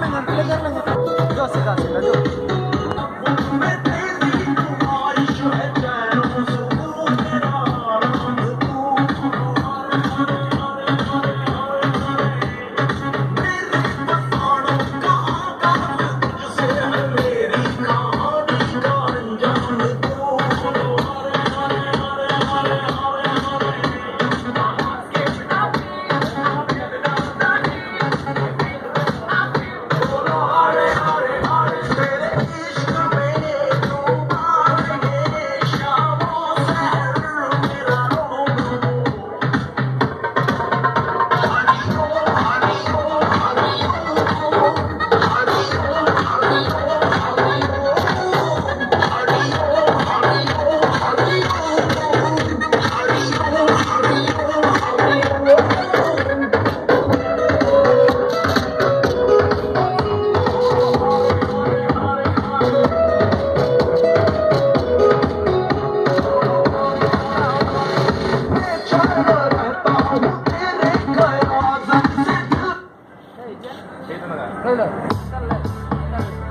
那个那个，叫谁 dengan. 谁他妈来来来